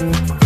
Thank